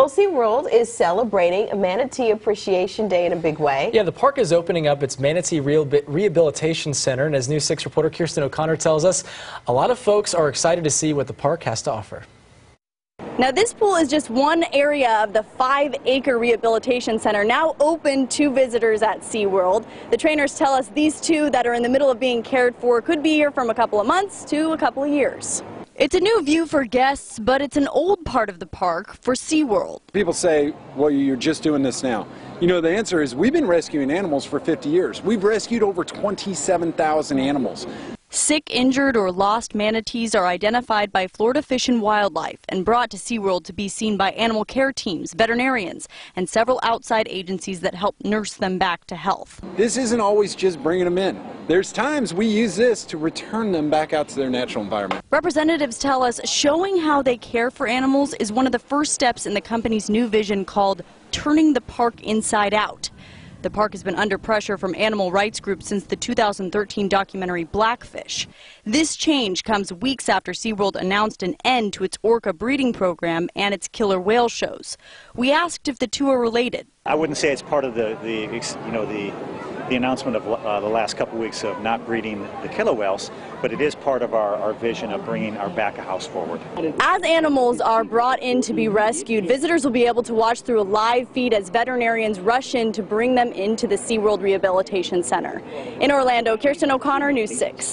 Well, SeaWorld is celebrating Manatee Appreciation Day in a big way. Yeah, the park is opening up its Manatee Rehabilitation Center, and as News 6 reporter Kirsten O'Connor tells us, a lot of folks are excited to see what the park has to offer. Now, this pool is just one area of the five acre rehabilitation center now open to visitors at SeaWorld. The trainers tell us these two that are in the middle of being cared for could be here from a couple of months to a couple of years. It's a new view for guests, but it's an old part of the park for SeaWorld. People say, well, you're just doing this now. You know, the answer is we've been rescuing animals for 50 years. We've rescued over 27,000 animals. Sick, injured, or lost manatees are identified by Florida Fish and Wildlife and brought to SeaWorld to be seen by animal care teams, veterinarians, and several outside agencies that help nurse them back to health. This isn't always just bringing them in. There's times we use this to return them back out to their natural environment. Representatives tell us showing how they care for animals is one of the first steps in the company's new vision called Turning the Park Inside Out. The park has been under pressure from animal rights groups since the 2013 documentary Blackfish. This change comes weeks after SeaWorld announced an end to its orca breeding program and its killer whale shows. We asked if the two are related. I wouldn't say it's part of the, the you know, the the announcement of uh, the last couple weeks of not breeding the killer whales, but it is part of our, our vision of bringing our back of house forward. As animals are brought in to be rescued, visitors will be able to watch through a live feed as veterinarians rush in to bring them into the SeaWorld Rehabilitation Center. In Orlando, Kirsten O'Connor, News 6.